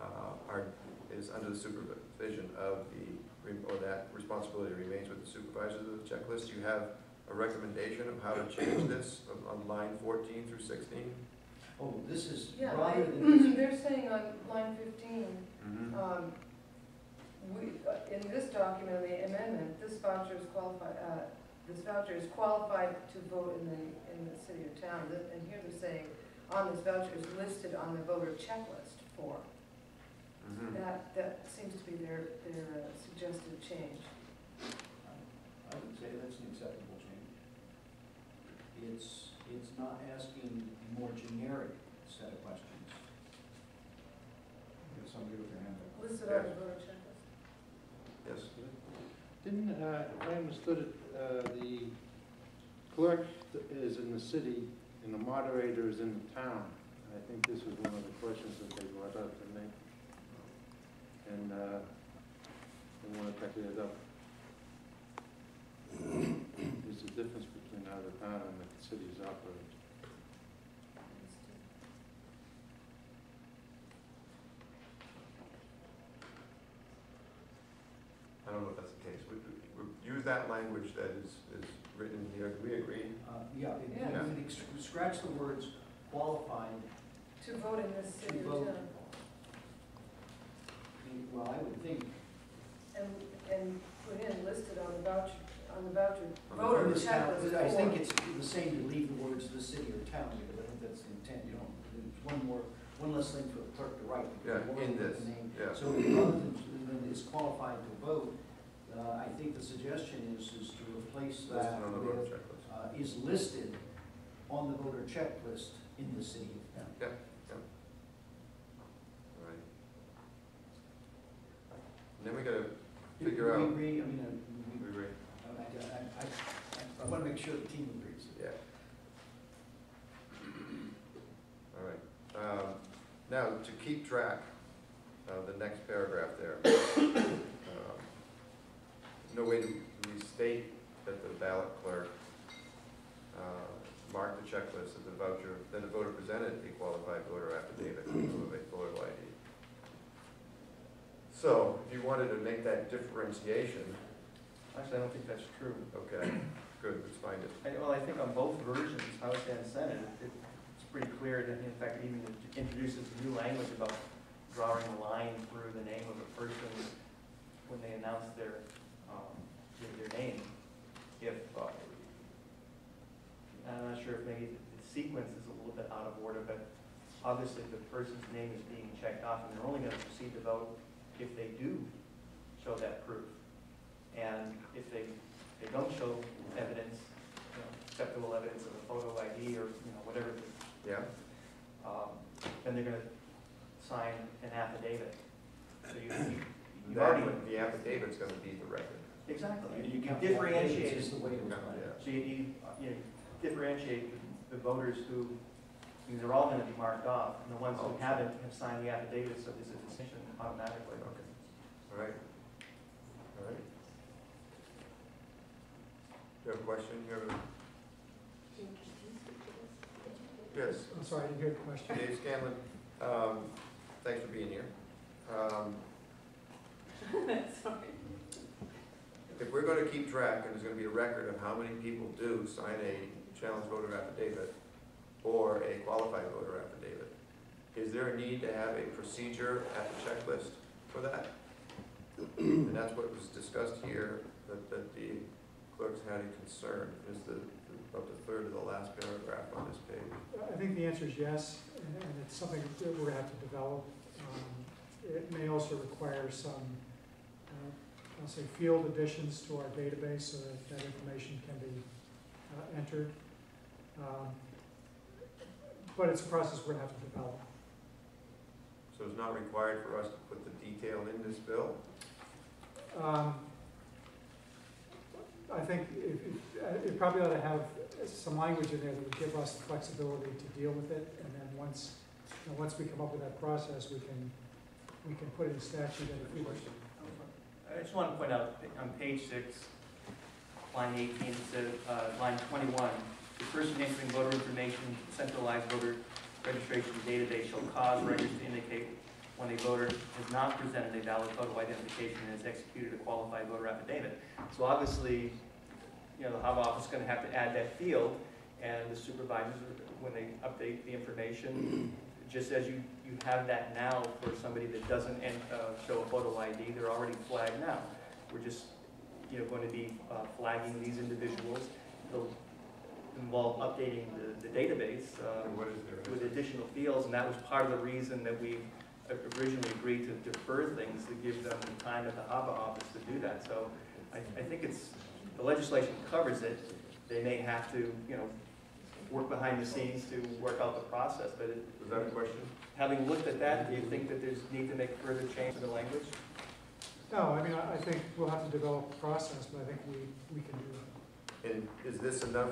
uh, are, is under the supervision of the, or that responsibility remains with the supervisors of the checklist. You have a recommendation of how to change this on- on line fourteen through sixteen? oh, this is, Yeah, rather they, than, they're saying on line fifteen, um, we, uh, in this document, the amendment, this voucher is qualified, uh, this voucher is qualified to vote in the, in the city or town. Th- And here they're saying, on this voucher is listed on the voter checklist for. Mhm. That, that seems to be their, their uh, suggested change. I would say that's an acceptable change. It's, it's not asking a more generic set of questions. Get somebody with their hand up. Listed on the voter checklist. Yes, Didn't, uh, if I understood it, uh, the clerk is in the city and the moderator is in the town. And I think this was one of the questions that they brought up to me. And, uh, they wanted to clear it up. There's a difference between how the town and the city is operated. I don't know if that's the case. Use that language that is, is written here. Do we agree? Uh, yeah, it- Yeah. you ex- scratch the words qualified, To vote in this city To or vote. town. well, I would think, And, and put in listed on the voucher, on the voucher, On the voter this town- checklist I think for. it's the same to leave the words the city or town, because I think that's the intent, you know, there's one more, one less thing for the clerk to write. Yeah, More in this, the name. yeah. So rather than, than is qualified to vote, uh, I think the suggestion is, is to replace that on the voter with, checklist. uh, is listed on the voter checklist in the city of. Yeah, yeah. Right. And then we gotta figure We out, agree, I mean, uh, we, we, we, I, I, I, I, wanna make sure the team agrees. yeah. All right. Um, now, to keep track uh, the next paragraph there. No way to restate that the ballot clerk uh, marked the checklist of the voucher, then the voter presented a qualified voter affidavit of a photo ID. So, if you wanted to make that differentiation, Actually, I don't think that's true. okay, good, let's find it. I- Well, I think on both versions, House and Senate, it- it's pretty clear that, in fact, it even introduces new language about drawing a line through the name of a person when they announce their, their- their name. If, uh, I'm not sure if maybe the sequence is a little bit out of order, but obviously the person's name is being checked off, and they're only gonna proceed to vote if they do show that proof. And if they, they don't show evidence, you know, acceptable evidence of a photo ID or, you know, whatever, Yeah? um, then they're gonna sign an affidavit. So you, you- you That, already, one, the affidavit's gonna be the record. Exactly, And you can count the affidavits differentiate as it. the way it was done. Yeah. So you, you, you know, differentiate the voters who, I mean, they're all gonna be marked off, and the ones who sure. haven't have signed the affidavit, so there's a distinction automatically. Okay. All right. All right. You have a question? You have a? Yes. I'm sorry, I didn't hear the question. Dave Scanlan, um, thanks for being here. Um, Sorry. If we're gonna keep track, and there's gonna be a record of how many people do sign a challenge voter affidavit or a qualified voter affidavit, is there a need to have a procedure at the checklist for that? And that's what was discussed here, that, that the clerks had a concern, is the, about the third of the last paragraph on this page. I think the answer is yes, and and it's something that we're gonna have to develop. Um, It may also require some, I'll say, field additions to our database so that that information can be uh, entered. Um, But it's a process we're gonna have to develop. So it's not required for us to put the detail in this bill? Um, I think it, it- uh, it probably ought to have some language in there that would give us the flexibility to deal with it, and then once, you know, once we come up with that process, we can, we can put it in statute and if we. I just want to point out, on page six, line eighteen, it says, uh, line twenty-one, the person entering voter information, centralized voter registration database shall cause records to indicate when a voter has not presented a valid photo identification and has executed a qualified voter affidavit. So obviously, you know, the HAVA office is gonna have to add that field, and the supervisors, when they update the information, just as you, you have that now for somebody that doesn't uh, show a photo ID, they're already flagged now. We're just, you know, going to be uh, flagging these individuals. It'll involve updating the, the database uh, And what is there? with additional fields, and that was part of the reason that we originally agreed to defer things, to give them the time at the HAVA office to do that. So I, I think it's, the legislation covers it. They may have to, you know, work behind the scenes to work out the process, but it, Was that a question? having looked at that, do you think that there's need to make further change to the language? No, I mean, I, I think we'll have to develop a process, but I think we, we can do it. And is this enough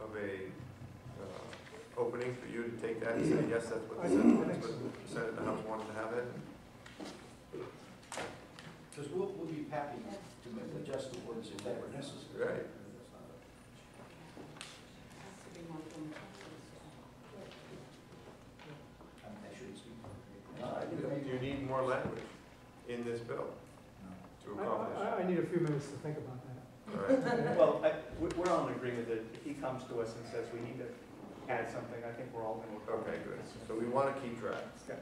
of a, uh, opening for you to take that and say, yes, that's what I the think- I Senate, think that's what the Senate and the House wanted to have it? Because we'll, we'll be happy to adjust the words if that were necessary. Right. I mean, I shouldn't speak for Uh, Do you need more language in this bill to I, accomplish? I, I need a few minutes to think about that. All right. Well, I, we- we're all in agreement that if he comes to us and says we need to add something, I think we're all going to. Okay, good. So we want to keep track. Okay.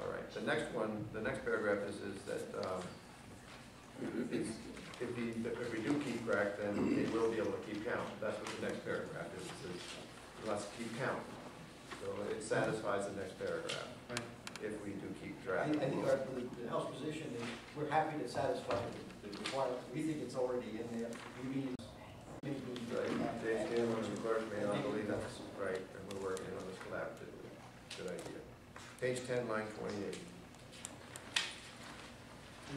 All right. The next one, the next paragraph is, is that, um, is, if we, if we do keep track, then they will be able to keep count. That's what the next paragraph is, is let's keep count. So it satisfies the next paragraph. Right. If we do keep I, track. I think our, the, the House position is, we're happy to satisfy the, the requirement, we think it's already in there, we mean, maybe. Right. Dave Scanlan and the clerk may not believe that's right, and we're working on this collaboratively. Good idea. Page ten, line twenty-eight.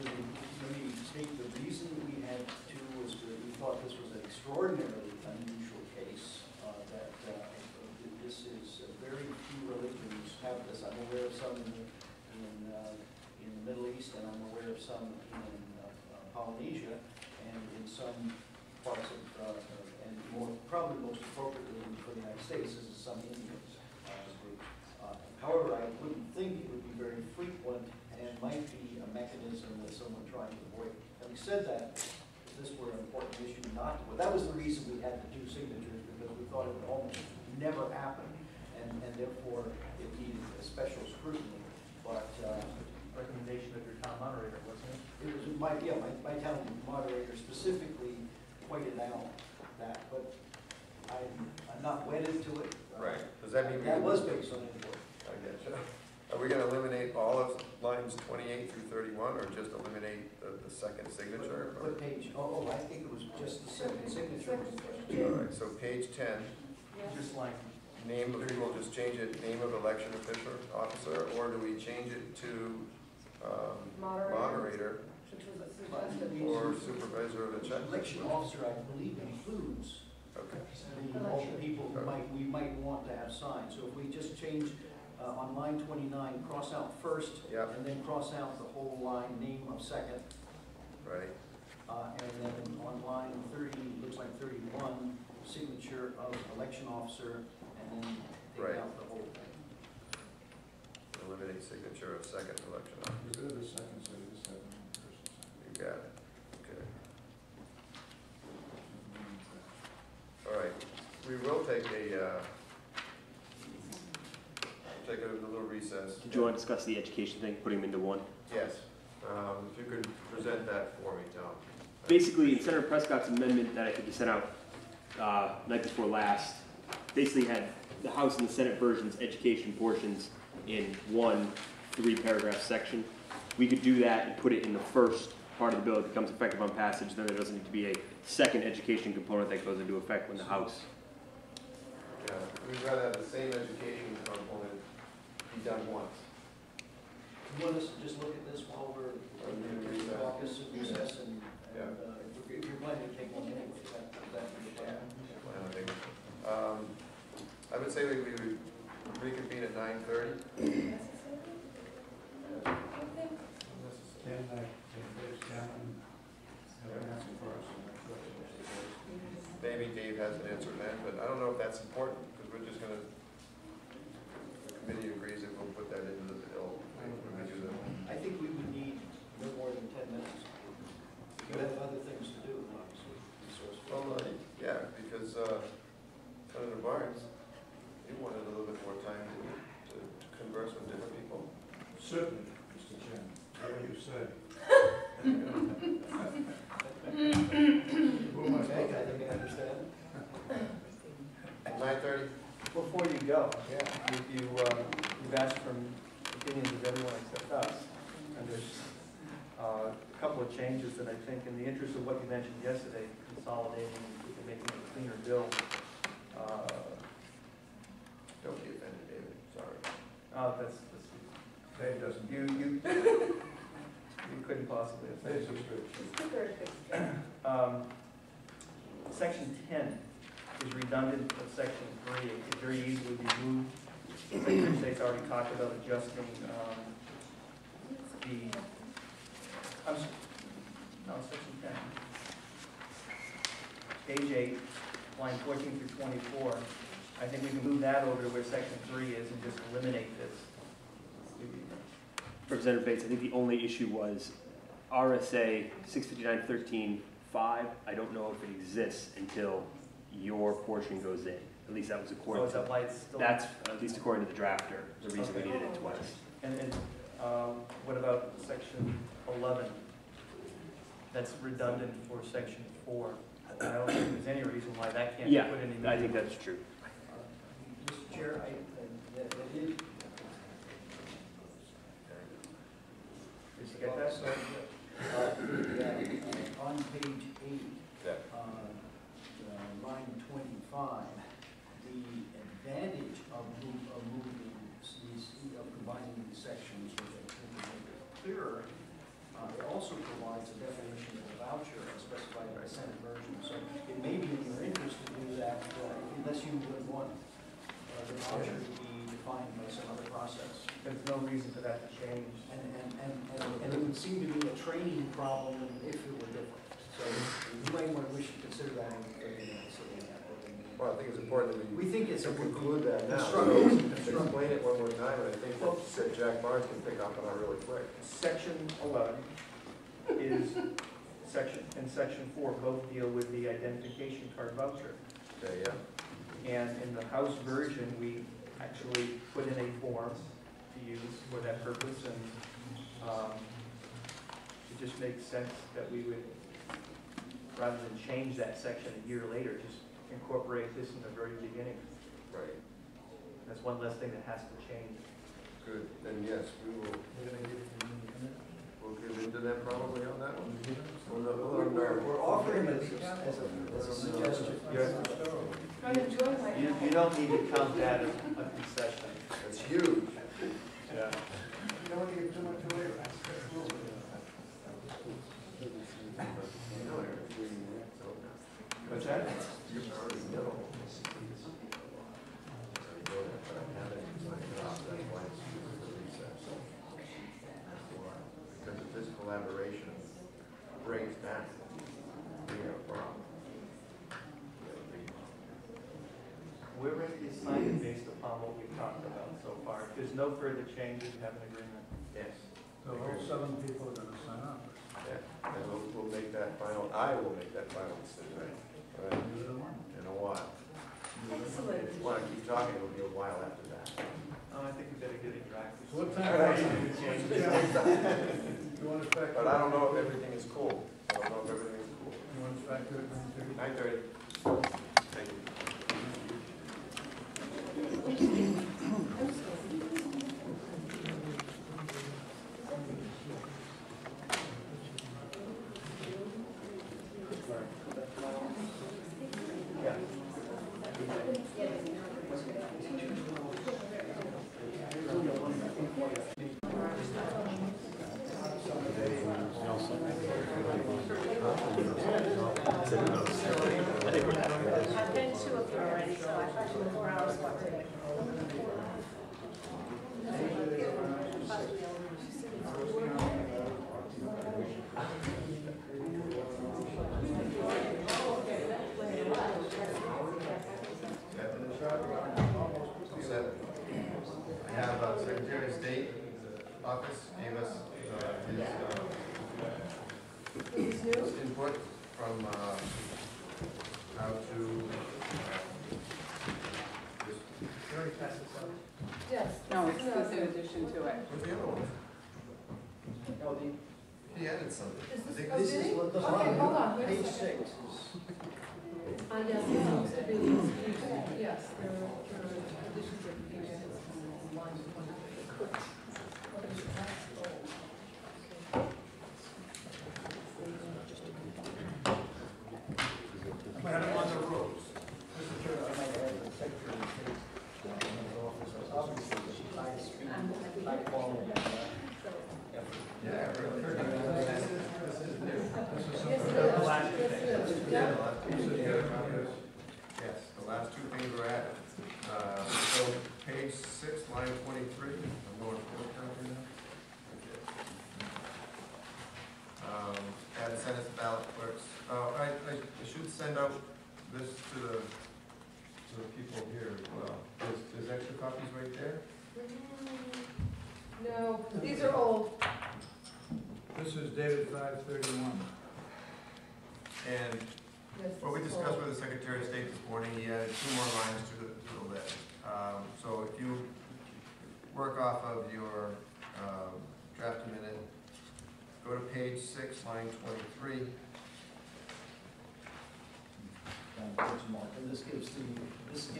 Let me state the reason we had to was that we thought this was an extraordinarily unusual case, uh, that, uh, this is, uh, very few religions have this, I'm aware of some in, in, uh, East, and I'm aware of some in uh, Polynesia, and in some parts of, uh, and more, probably most appropriately for the United States, is some Indians uh. Uh, However, I wouldn't think it would be very frequent and might be a mechanism that someone trying to avoid. Having said that, this were an important issue not, well, that was the reason we had the two signatures, because we thought it would almost never happen, and, and therefore it needed a special scrutiny. But uh, Recommendation of your town moderator, wasn't it? it was my, yeah, my, my town moderator specifically pointed out that, but I'm, I'm not wedded to it. Right, does that mean? we- That was based on input. I get you. Are we gonna eliminate all of lines twenty-eight through thirty-one, or just eliminate the, the second signature? or- What page? Oh, oh, I think it was just the second signature was the question. All right, so page ten, Just like, name of, we'll just change it, name of election official, officer, or do we change it to, um, Moderator, moderator which was a suggested. or supervisor of the check? Election officer, I believe, includes Okay, the, all the people who might, we might want to have signed. So if we just change, uh, on line twenty-nine, cross out first, Yep. and then cross out the whole line, name of second, right, uh, and then on line thirty, looks like thirty-one, signature of election officer, and then Right. take out the whole thing. eliminate signature of second election Get officer. rid of the second, so the second person You got it, okay. All right, we will take a, uh, take a little recess. Did you want to discuss the education thing, putting them into one? Yes, um, if you could present that for me, Tom. Basically, in Senator Prescott's amendment that I think you sent out uh, night before last, basically had the House and the Senate versions education portions in one three-paragraph section. We could do that and put it in the first part of the bill. It becomes effective on passage, then there doesn't need to be a second education component that goes into effect when the House. Yeah, we'd rather have the same education component be done once. You want us to just look at this while we're, Or in maybe the caucus and recess and, Yeah. and, uh, if you're- planning to take one anyway, that, that would be fine. I Um, I would say we we would reconvene at nine thirty. Can I, can Dave have an answer for us on that question? Maybe Dave has an answer then, but I don't know if that's important, because we're just gonna, the committee agrees that we'll put that into the bill when we do the I think we would need no more than ten minutes. We have other things to do, obviously, resource. Well, uh, yeah, because uh, Senator Barnes, he wanted a little bit more time to to converse with different people. Certainly, Mr. Chairman, whatever you say. Who am I Okay, I think I understand. Nine thirty? before you go, Yeah. you, you, um, you've asked for opinions of everyone except us. And there's uh, a couple of changes that I think, in the interest of what you mentioned yesterday, consolidating, and making it a cleaner bill. uh, Don't be offended, David, sorry. Uh, that's, that's, Dave doesn't, you, you, you couldn't possibly have Dave's said. a straight. Um, Section ten is redundant of section three, it could very easily be moved. Secretary of State's already talked about adjusting, um, the, I'm, s- no, section ten. Page eight, line fourteen through twenty-four, I think we can move that over to where section three is and just eliminate this. Representative Bates, I think the only issue was RSA six fifty-nine thirteen five. I don't know if it exists until your portion goes in. At least that was So according is to, that why still? that's, at least according to the drafter, the reason we needed it twice. And, and, um, what about section eleven? That's redundant for section four. I don't think there's any reason why that can't be Yeah, put in. I think that's true. Chair, I, I- that, that is. Did you get that? Uh, yeah, uh, On page eight, Yeah. uh, uh, line twenty-five, the advantage of of moving these, of combining these sections, which I think it clearer, uh, it also provides a definition of a voucher as specified by the Senate version. So it may be in your interest to do that, uh, unless you would want the voucher to be defined by some other process. There's no reason for that to change. And, and, and, and- and it would seem to be a training problem if it were different. So you might want, we should consider that in, in, in, Well, I think it's important that We we think it's a. conclude that now. Construct- So explain it one more time, and I think Well- that Jack Barnes can pick up on it really quick. Section eleven is section, and section four both deal with the identification card voucher. Okay, yeah. And in the House version, we actually put in a form to use for that purpose, and um, it just makes sense that we would, rather than change that section a year later, just incorporate this in the very beginning. Right, That's one less thing that has to change. good. Then yes, we will, we'll get into that probably on that one. Well, no, We're, we're, no. we're offering it as a, as a suggestion. I'm. You, you don't need to count that as a concession. It's huge. Yeah. Don't give too much away, Rex. You know, Eric. What's that? You already know. I know that, but I haven't signed it off, that's why it's used for recess. Because if this collaboration breaks down, we have a problem. We're ready to sign it based upon what we've talked about so far. If there's no further changes, we have an agreement. Yes. So all seven people are gonna sign up. Yeah, and we'll, we'll make that final, I will make that final decision, right, in a while. Excellent. If you wanna keep talking, it'll be a while after that. Oh, I think we better get it practice. What time? But I don't know if everything is cool, I don't know if everything is cool. You want us back to it, nine thirty? No, it's just in addition to it. Where's the other one? He added something. Is I think this- is what the. Okay, hold on, Page six ah, yes, yes, there are additions pages.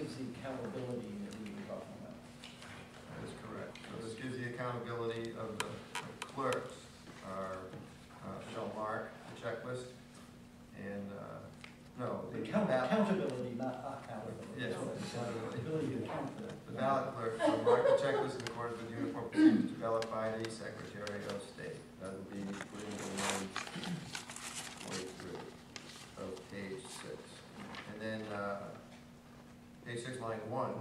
Gives the accountability that we were talking about. That is correct. So this gives the accountability of the the clerks, are, uh, shall mark the checklist, and, uh, no, the ballot, Accountability, not accountability. Yes, accountability. Ability to account for that. the ballot clerk shall mark the checklist in accordance with uniform procedures developed by the Secretary page six, line one,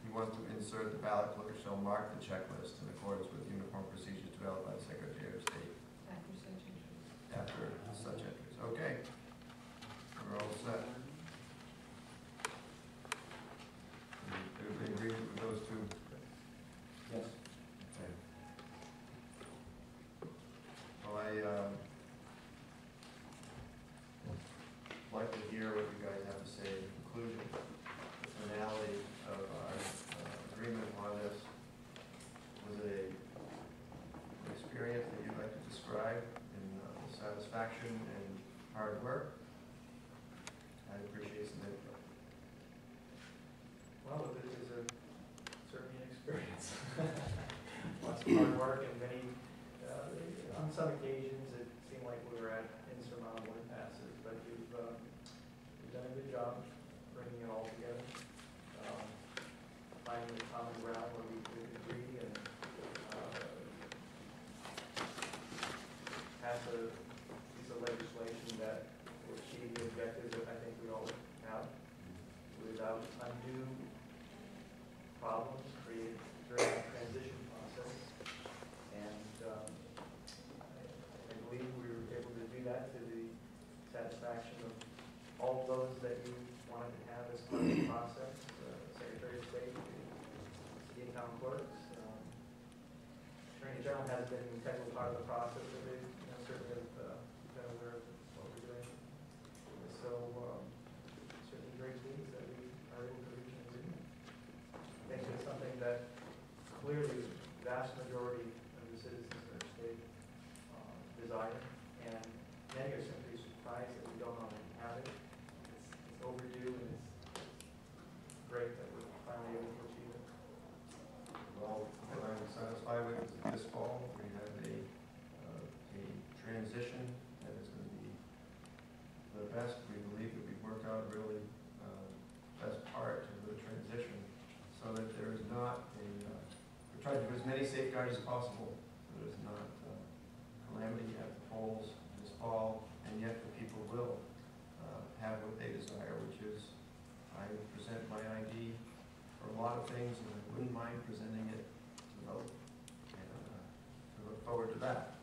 he wants to insert the ballot clerk shall mark the checklist in accordance with uniform procedures developed by the Secretary of State after such entries. Okay, we're all set. satisfaction and hard work. I appreciate some input. Well, is a, certainly an experience. Lots of hard work and many, uh, on some occasions, it seemed like we were at insurmountable impasses, but you've, uh, you've done a good job bringing it all together. as possible. There's not uh, calamity at the polls this fall, and yet the people will uh, have what they desire, which is I present my ID for a lot of things, and I wouldn't mind presenting it to vote. And uh, I look forward to that.